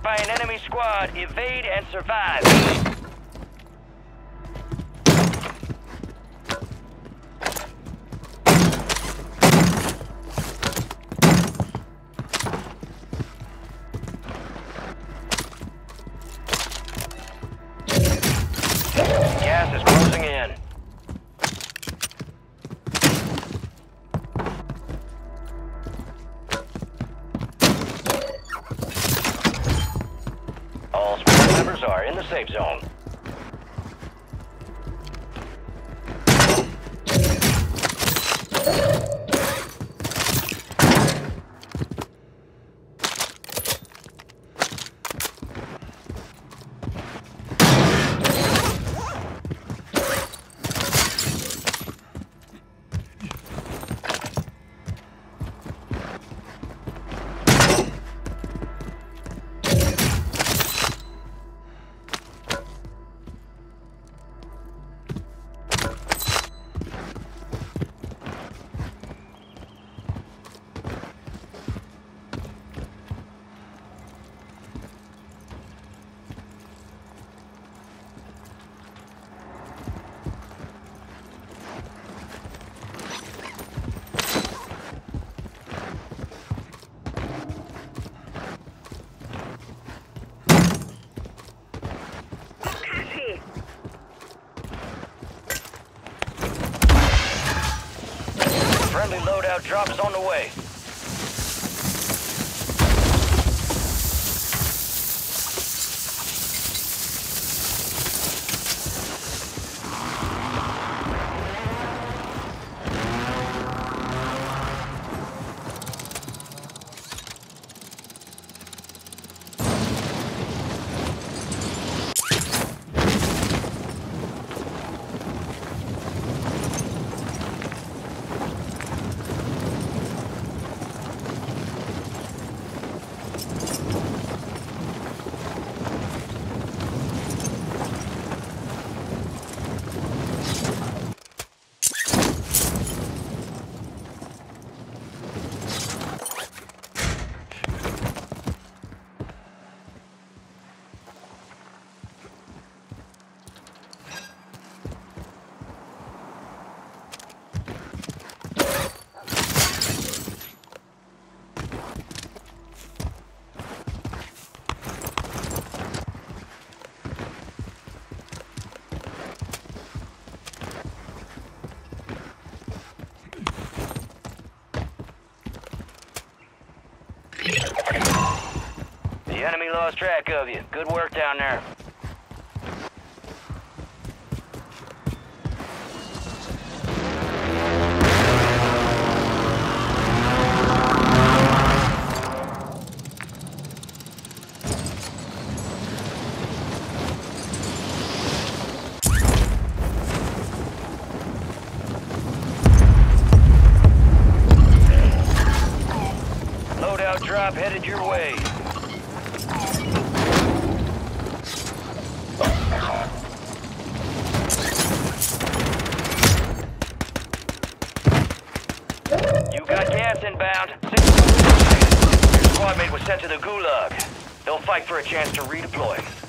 by an enemy squad. Evade and survive. Friendly loadout drop is on the way. The enemy lost track of you. Good work down there. For a chance to redeploy.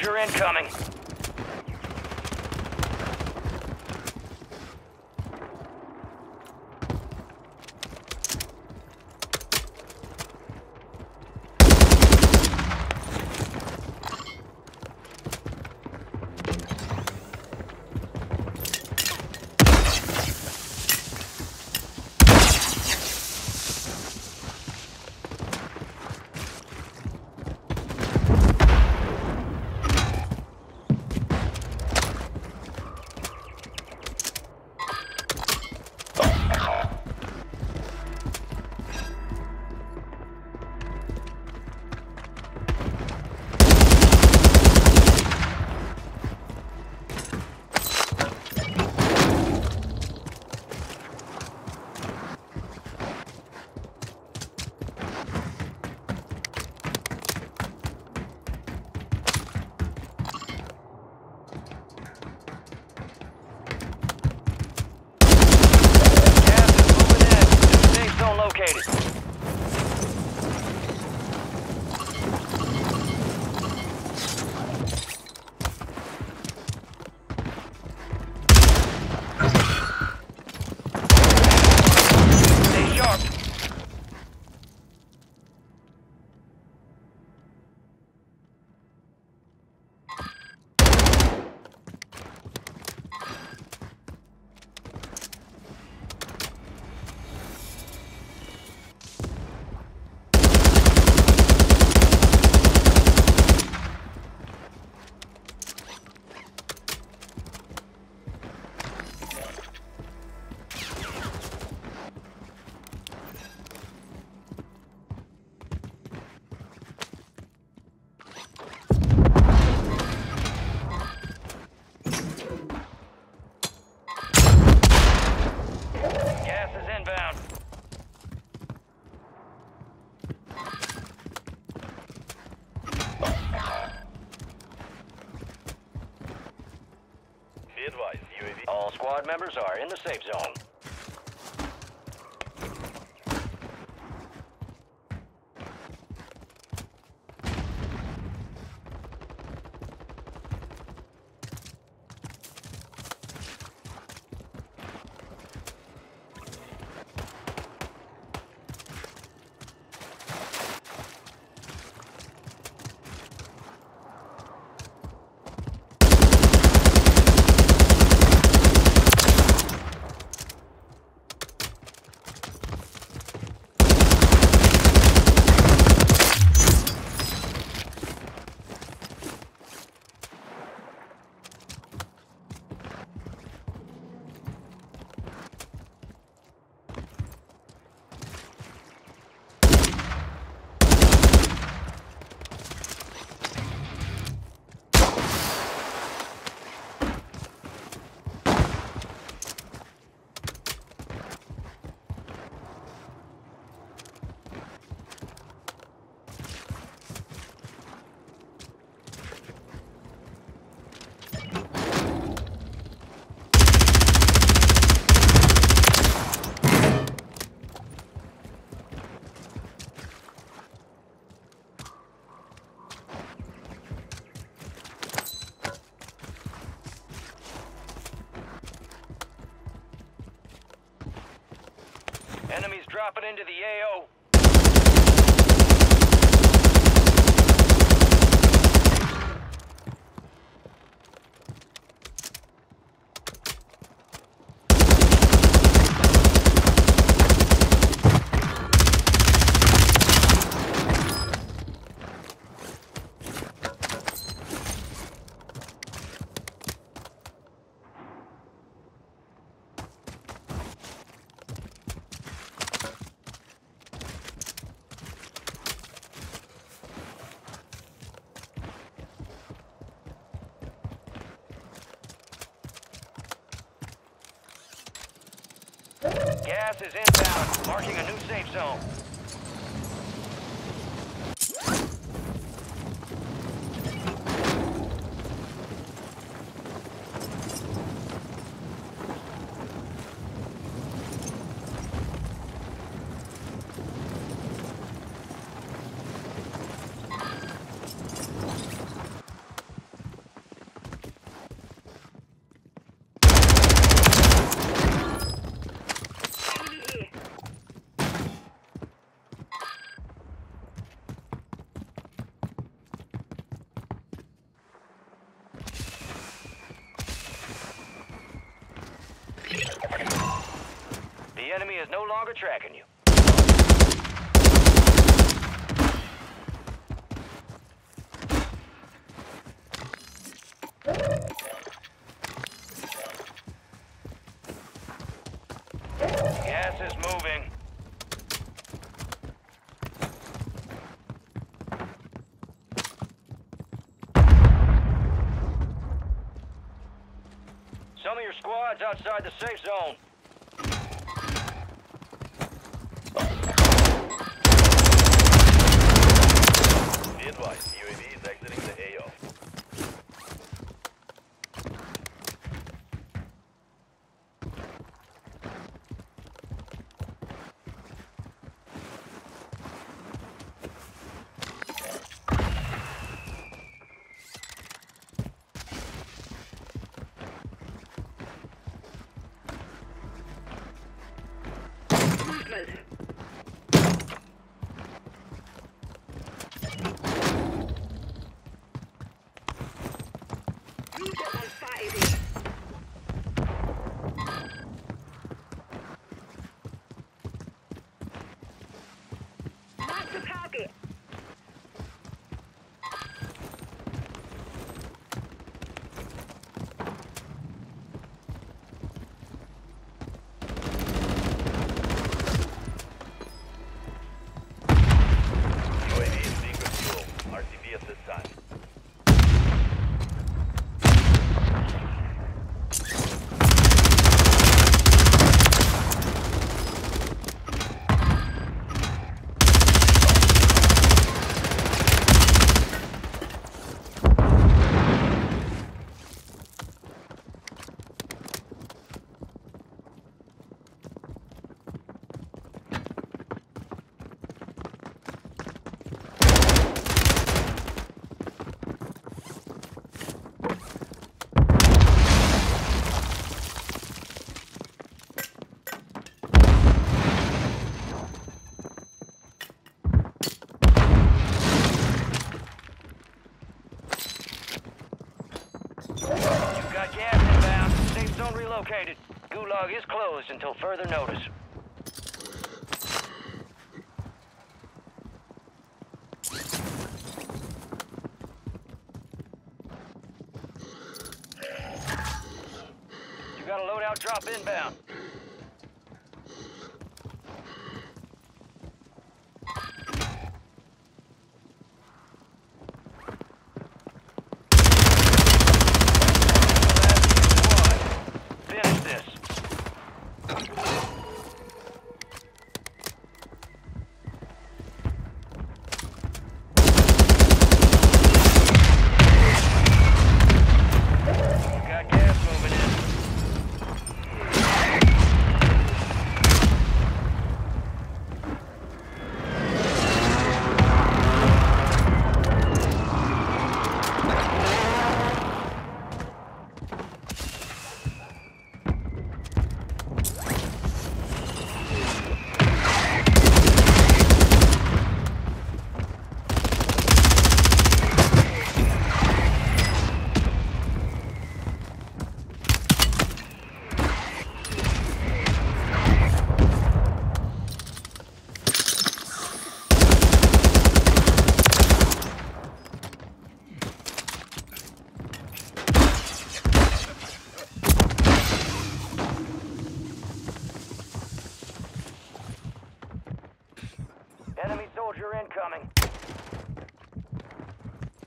Soldier incoming. Members are in the safe zone. Enemies dropping into the AO. Gas is inbound, marking a new safe zone. Enemy is no longer tracking you. Gas is moving. Some of your squad's outside the safe zone.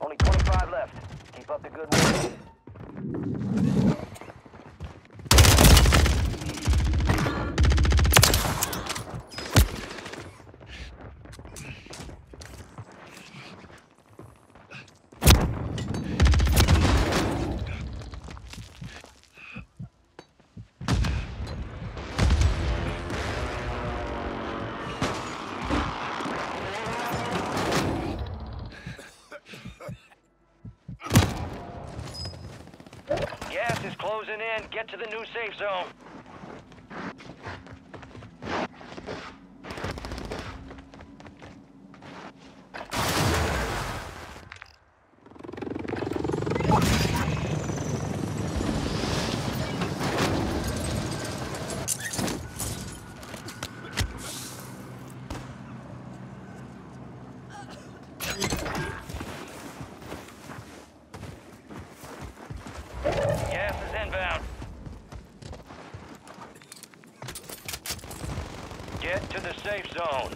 Only 25 left. Keep up the good work. Closing in. Get to the new safe zone. to the safe zone.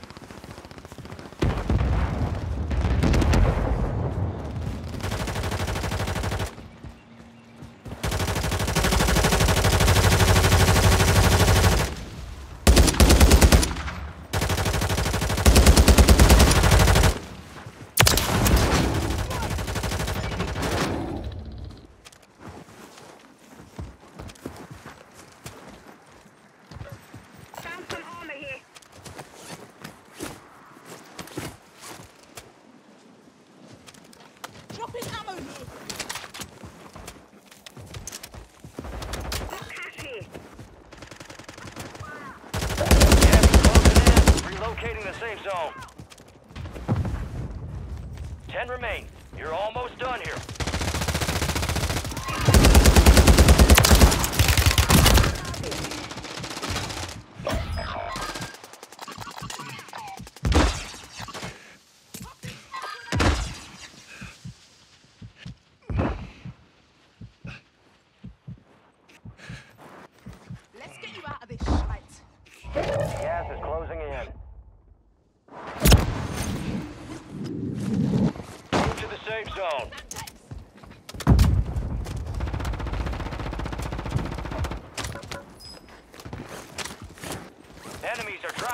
In. Relocating the safe zone. Ten remain. You're almost done here.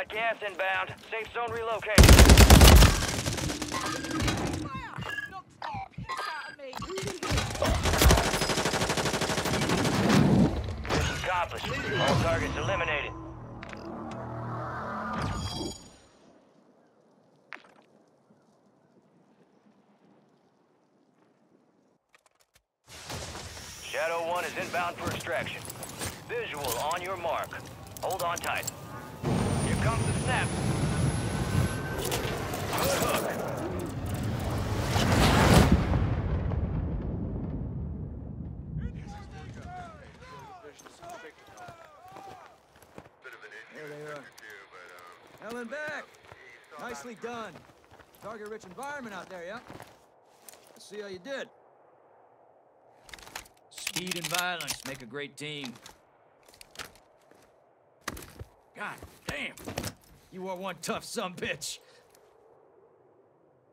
Got gas inbound. Safe zone relocated. Mission accomplished. All targets eliminated. Shadow 1 is inbound for extraction. Visual on your mark. Hold on tight. The snap. Good hook. There. Helen back. Nicely done. Target-rich environment out there, yeah? Let's see how you did. Speed and violence make a great team. God damn. You are one tough son bitch.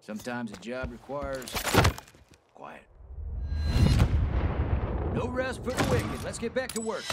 Sometimes a job requires quiet. No rest for the wicked. Let's get back to work.